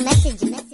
message, message.